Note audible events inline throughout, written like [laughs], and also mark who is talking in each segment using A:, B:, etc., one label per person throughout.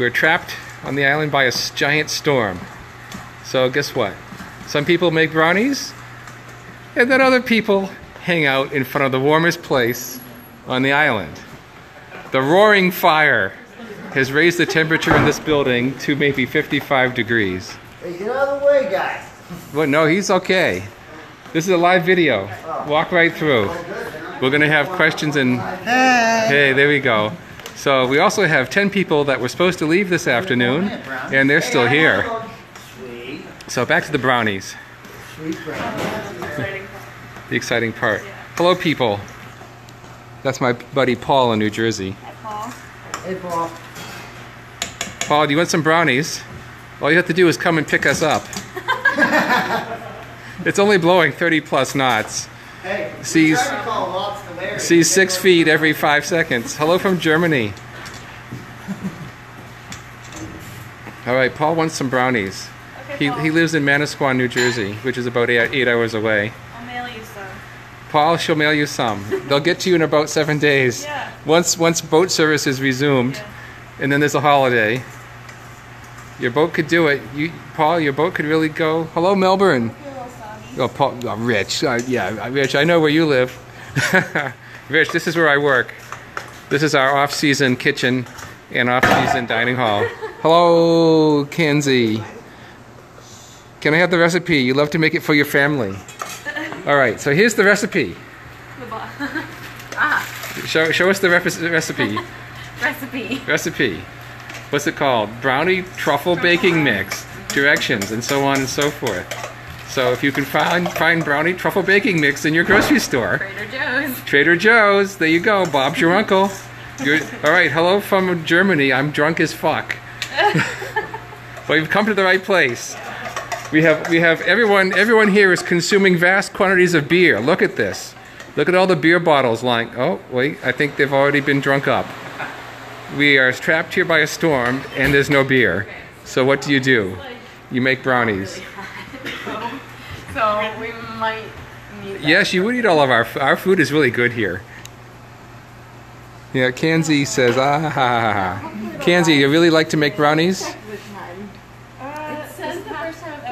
A: We're trapped on the island by a giant storm. So guess what? Some people make brownies, and then other people hang out in front of the warmest place on the island. The roaring fire has raised the temperature in this building to maybe 55 degrees.
B: Hey, get out of the way, guys.
A: Well, no, he's okay. This is a live video. Walk right through. Oh, We're going to have questions and. Hey, there we go. So, we also have 10 people that were supposed to leave this afternoon, and they're still here. So, back to the brownies, the exciting part. Hello, people. That's my buddy Paul in New Jersey.
B: Hey, Paul.
A: Hey, Paul, Paul, do you want some brownies? All you have to do is come and pick us up. [laughs] it's only blowing 30 plus knots.
B: Hey,
A: Sees- See six feet every five seconds. Hello from Germany. All right, Paul wants some brownies.
C: Okay,
A: He,
C: Paul.
A: he lives in Manasquan, New Jersey, which is about eight, eight hours away.
C: I'll mail you some.
A: Paul, she'll mail you some. They'll get to you in about seven days.
C: Yeah.
A: Once once boat service is resumed,
C: Yeah.
A: and then there's a holiday. Your boat could do it. You, Paul, your boat could really go. Hello, Melbourne. Oh, Paul, oh, Rich. Uh, yeah, Rich. I know where you live. [laughs] Rich, this is where I work. This is our off-season kitchen and off-season dining hall. Hello, Kenzie. Can I have the recipe? You love to make it for your family. All right. So here's the recipe.
C: ah, [laughs]
A: Show, show us the recipe.
C: recipe.
A: Recipe. What's it called? Brownie truffle baking mix. [laughs] Directions and so on and so forth. So if you can find find brownie truffle baking mix in your grocery store,
C: Trader Joe's.
A: Trader Joe's. There you go. Bob's your uncle. All right. Hello from Germany. I'm drunk as fuck. [laughs] well, you've come to the right place. We have we have everyone everyone here is consuming vast quantities of beer. Look at this. Look at all the beer bottles lying. Oh wait, I think they've already been drunk up. We are trapped here by a storm, and there's no beer. So what do you do? You make brownies.
C: So we might need that.
A: Yes, you would eat all of our our food is really good here. Yeah, Kanzi says, ah ha ha ha. ha." Kanzi, you really like to make brownies?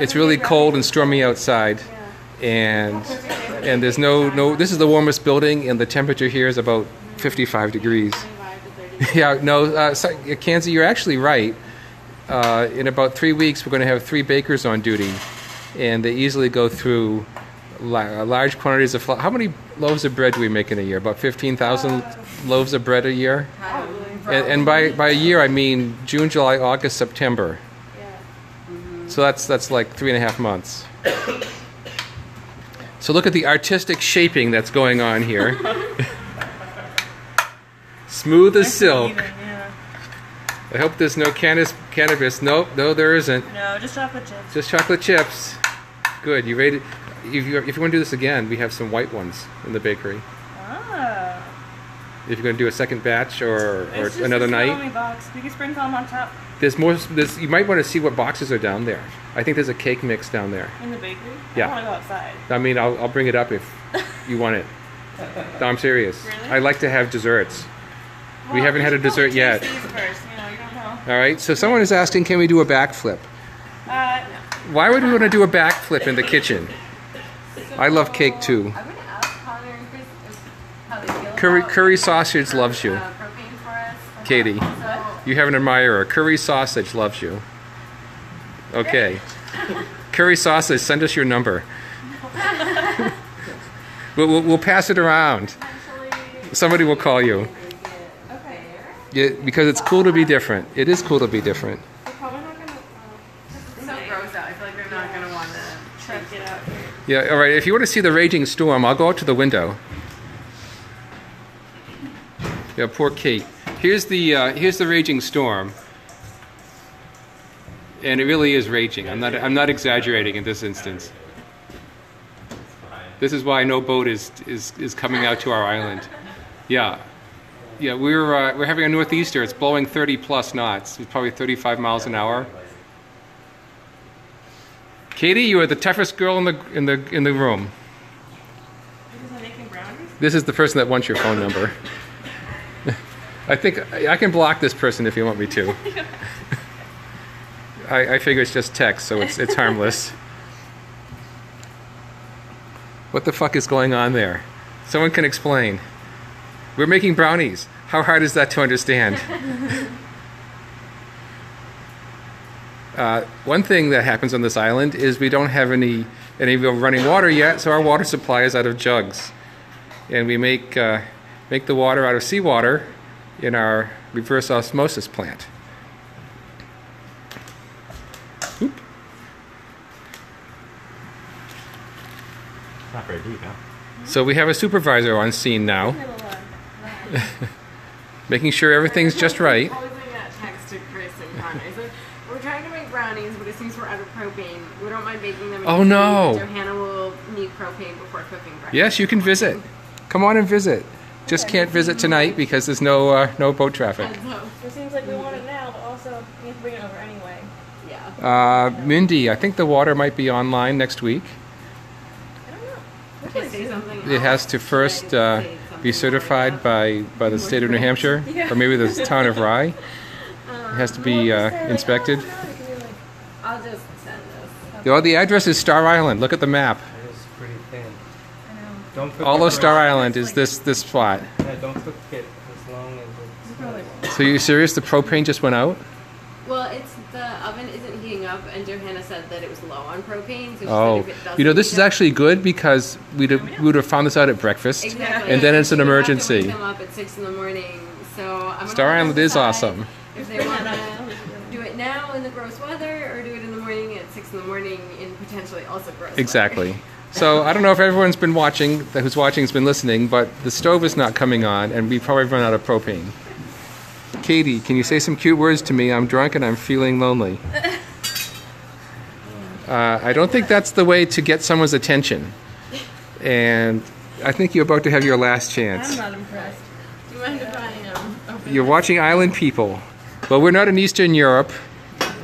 A: It's really cold and stormy outside, and and there's no no. This is the warmest building, and the temperature here is about 55 degrees. [laughs] Yeah, no, uh, so, uh, Kanzi, you're actually right. Uh, in about three weeks, we're going to have three bakers on duty, and they easily go through uh, large quantities of flour. How many loaves of bread do we make in a year? About 15,000 uh, loaves of bread a year? And, and by, by a year, I mean June, July, August, September. Yeah. So that's, that's like three and a half months. So look at the artistic shaping that's going on here. [laughs] Smooth as silk.
C: Yeah.
A: I hope there's no cannabis. Cannabis. Nope, no, there isn't.
C: No, just chocolate chips.
A: Just chocolate chips. Good. You rated. If you if you want to do this again, we have some white ones in the bakery.
C: Ah.
A: If you're going to do a second batch or, or
C: It's just
A: another
C: a
A: night,
C: box. We can sprinkle them on top
A: there's more. There's, you might want to see what boxes are down there. I think there's a cake mix down there.
C: in the bakery.
A: Yeah.
C: I want to go outside.
A: I mean, I'll, I'll bring it up if you want it. No, [laughs] I'm serious.
C: Really?
A: I like to have desserts. We haven't had a dessert yet.
C: first. You know, you don't know.
A: All right. So someone is asking, can we do a backflip?
C: Uh.
A: Why would we want to do a backflip in the kitchen? I love cake too.
D: I'm gonna ask Connor and Chris if- how they
A: Curry curry sausage loves you.
D: uh, us.
A: Katie. You have an admirer. Curry sausage loves you. Okay. [laughs] Curry sausage, send us your number. [laughs] we'll, we'll, we'll pass it around. Somebody will call you. Yeah, because it's cool to be different. It is cool to be different.
C: We're probably not gonna.
D: It's so gross out. I feel like they're not gonna want to
C: Check it out here.
A: Yeah, all right. If you want to see the raging storm, I'll go out to the window. Yeah, poor Kate. Here's the uh, here's the raging storm, and it really is raging. I'm not I'm not exaggerating in this instance. This is why no boat is is, is coming out to our island. Yeah, yeah. We're uh, we're having a northeaster. It's blowing 30 plus knots. It's probably 35 miles an hour. Katie, you are the toughest girl in the in the in the room. This is the person that wants your phone number. [laughs] I think I I can block this person if you want me to. [laughs] I, I figure it's just text, so it's it's harmless. What the fuck is going on there? Someone can explain. We're making brownies. How hard is that to understand? [laughs] Uh, one thing that happens on this island is we don't have any any real running water yet, so our water supply is out of jugs, and we make uh, make the water out of seawater in our reverse osmosis plant. Oop.
E: Not very deep, huh?
A: So we have a supervisor on scene now, [laughs] making sure everything's just right.
D: I was like that text to Chris and Connor. I said, we're trying to make brownies, but it seems we're out of propane. We don't mind baking them.
A: Oh,
D: the
A: no.
D: fridge. Johanna will need propane before cooking brownies.
A: Yes, you can visit. Come on and visit. Just can't visit tonight because there's no uh, no boat traffic.
C: It seems like we want it now, but also we have to bring it over anyway.
D: yeah.
A: Uh, Mindy, I think the water might be online next week.
C: I don't know. We
D: Can I
C: can
D: say something?
A: It has to first uh, be certified by, by the state of New Hampshire, [laughs]
C: Yeah.
A: or maybe the town of Rye. It has to be uh, inspected.
D: I'll just send this.
A: Oh, the address is Star Island. Look at the map.
E: It is pretty thin. Don't cook
A: All of Star Island is this this spot.
E: Yeah, don't cook it as long as it's.
A: So you serious? The propane just went out?
D: Well, it's the oven isn't heating up, and Johanna said that it was low on propane. So
A: Oh,
D: said if it
A: you know this is actually good because we'd have, we would have found this out at breakfast.
D: Exactly.
A: And then it's an
D: You have to
A: emergency.
D: wake them up at six in the morning. So I'm
A: Star Island is awesome.
D: If they want to [laughs] do it now in the gross weather, or do it in the morning at six in the morning in potentially also gross.
A: Exactly. [laughs] So I don't know if everyone's been watching, who's watching has been listening, but the stove is not coming on, and we probably run out of propane. Katie, can you say some cute words to me? I'm drunk and I'm feeling lonely. [laughs] Uh, I don't think that's the way to get someone's attention. And I think you're about to have your last chance.
C: I'm not impressed.
D: Do you mind if I um, open
A: You're watching Island People. Well, we're not in Eastern Europe.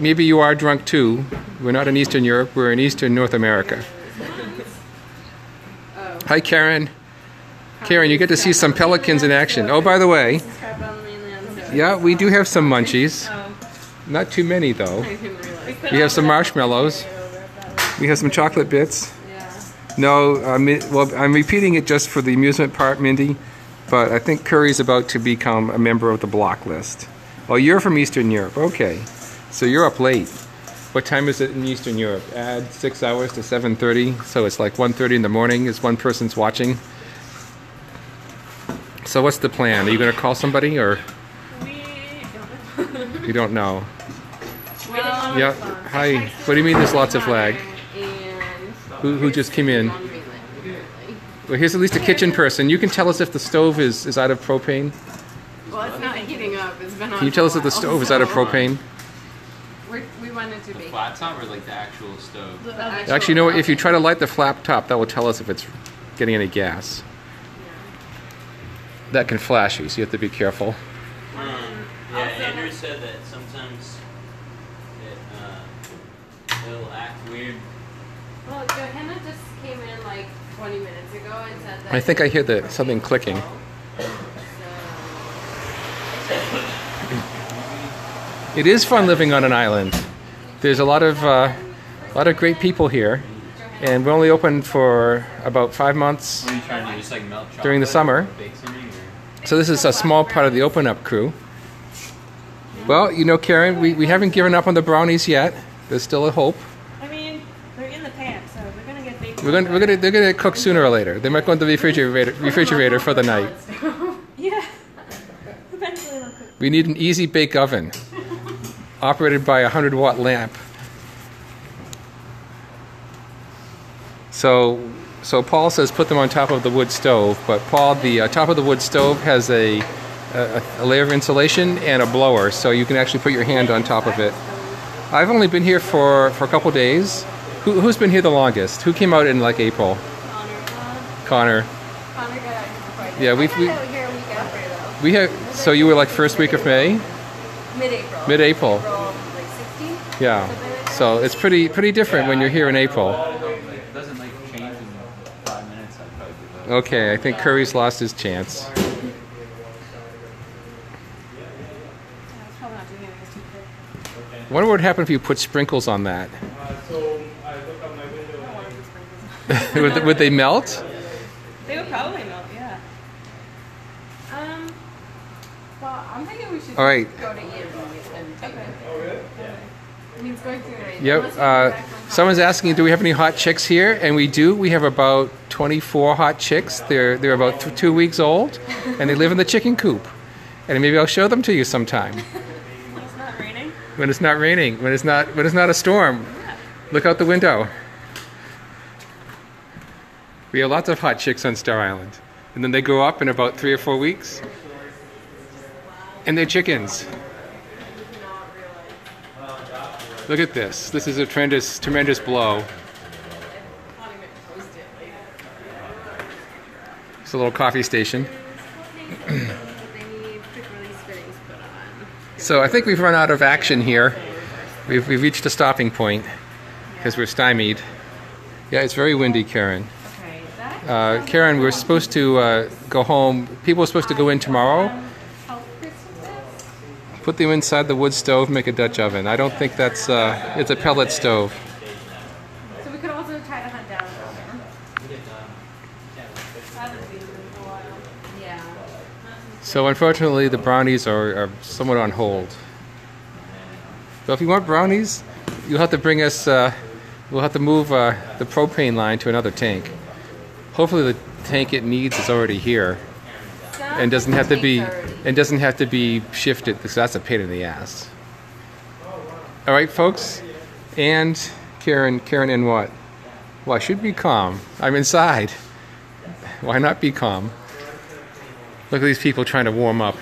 A: Maybe you are drunk too. We're not in Eastern Europe, we're in Eastern North America.
D: Oh.
A: Hi, Karen. Karen, you get to see some pelicans in action. Oh, by the way,
D: This is crap on the mainland. So
A: yeah, we do have some munchies. Not too many, though.
D: I didn't realize.
A: We have some marshmallows. We have some chocolate bits. No, Mi- well, I'm repeating it just for the amusement part, Mindy, but I think Curry's about to become a member of the block list. Oh, you're from Eastern Europe. Okay. So you're up late. What time is it in Eastern Europe? Add six hours to 7.30, so it's like 1.30 in the morning is one person's watching. So what's the plan? Are you going to call somebody, or
C: We
A: you don't know?
D: Well,
A: Yeah. Hi. What do you mean there's lots of lag? Who, who just came in?
D: on the mainland, apparently.
A: Well, here's at least a kitchen person. You can tell us if the stove is, is out of propane.
D: Well, it's not heating up. It's been on.
A: Can you tell us if the stove is out of propane?
D: We're, we wanted to be.
F: Flat top or like the actual stove?
D: The actual
A: Actually, you know what? If you try to light the flap top, that will tell us if it's getting any gas. That can flash you, so you have to be careful.
F: Um, yeah,
D: also-
F: Andrew said that sometimes it uh, it'll act weird.
D: Well, Johanna just came in like 20 minutes ago and said that.
A: I think I hear the something clicking. It is fun living on an island. There's a lot of uh, a lot of great people here, and we're only open for about five months.
F: What are you trying to do? Just like melt
A: During the summer.
F: or Bake something? Or?
A: So this is a small part of the open up crew. Well, you know, Karen, we, we haven't given up on the brownies yet. There's still a hope.
C: I mean, they're in the pan, so they're gonna get baked.
A: We're gonna, we're gonna, they're gonna cook sooner or later. They might go in the refrigerator, [laughs] refrigerator for the night. [laughs]
C: Yeah. Eventually they'll cook.
A: We need an easy bake oven, operated by a hundred watt lamp. So, so Paul says put them on top of the wood stove, but Paul, the uh, top of the wood stove has a, a, a layer of insulation and a blower, so you can actually put your hand on top of it. I've only been here for, for a couple days. Who, who's been here the longest? Who came out in like April? Connor.
D: Connor got out here
A: Yeah, we we
D: here a week after
A: we have. So you were like first week of May.
D: Mid-April.
A: mid-April.
D: April, like
A: Yeah. So it's pretty pretty different when you're here in April.
F: It doesn't like change in five minutes. I'd probably give up.
A: Okay, I think Curry's lost his chance. Wonder what would happen if you put sprinkles on that?
E: Uh, so I look out my window.
C: I don't want the sprinkles. [laughs]
A: would, would they melt?
C: They would probably melt, yeah.
D: Um, well, I'm thinking we should
A: All right.
D: go to Ian and take
C: Okay.
D: it.
E: Oh, really?
D: I mean, it's going through it.
A: Yep. Uh,
D: come back from
A: someone's asking, do we have any hot chicks here? And we do. We have about 24 hot chicks. They're they're about th- two weeks old, and they live in the chicken coop. And maybe I'll show them to you sometime [laughs]
C: When it's not raining.
A: when it's not raining, when it's not when it's not a storm. Look out the window. We have lots of hot chicks on Star Island, and then they grow up in about three or four weeks, and they're chickens. Look at this. This is a tremendous, tremendous blow.
D: Not even post it later.
A: It's a little coffee station.
D: They need quick release fittings put on.
A: So I think we've run out of action here. We've, we've reached a stopping point because we're stymied. Yeah, it's very windy, Karen. Uh, Karen, we're supposed to uh, go home. People are supposed to go in tomorrow. Put them inside the wood stove, make a Dutch oven. I don't think that's. Uh, it's a pellet stove.
D: So we could also try to hunt down an oven.
C: I haven't seen them in a while.
D: Yeah.
A: So unfortunately, the brownies are, are somewhat on hold. But if you want brownies, you'll have to bring us. Uh, we'll have to move uh, the propane line to another tank. Hopefully, the tank it needs is already here and doesn't have to be and doesn't have to be shifted because that's a pain in the ass. All right, folks, and Karen, Karen, and what? Well, I should be calm. I'm inside. Why not be calm? Look at these people trying to warm up.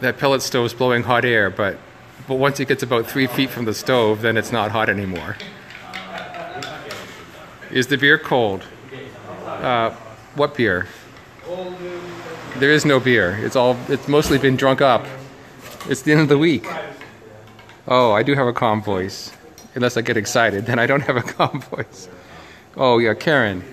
A: That pellet stove is blowing hot air, but but once it gets about three feet from the stove, then it's not hot anymore. Is the beer cold? Uh, what beer? There is no beer. It's all. It's mostly been drunk up. It's the end of the week. Oh, I do have a calm voice. Unless I get excited, then I don't have a [laughs] calm voice. Oh yeah, Karen.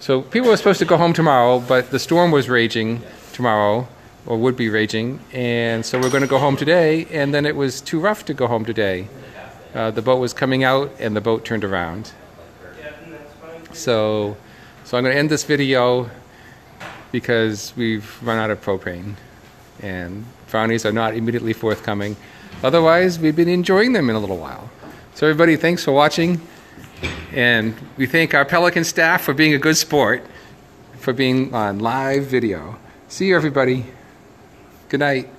A: So people were supposed to go home tomorrow, but the storm was raging tomorrow, or would be raging, and so we're going to go home today. And then it was too rough to go home today. Uh, the boat was coming out, and the boat turned around. So, so I'm going to end this video because we've run out of propane, and brownies are not immediately forthcoming. Otherwise, we've been enjoying them in a little while. So everybody, thanks for watching. And we thank our Pelican staff for being a good sport, for being on live video. See you, everybody. Good night.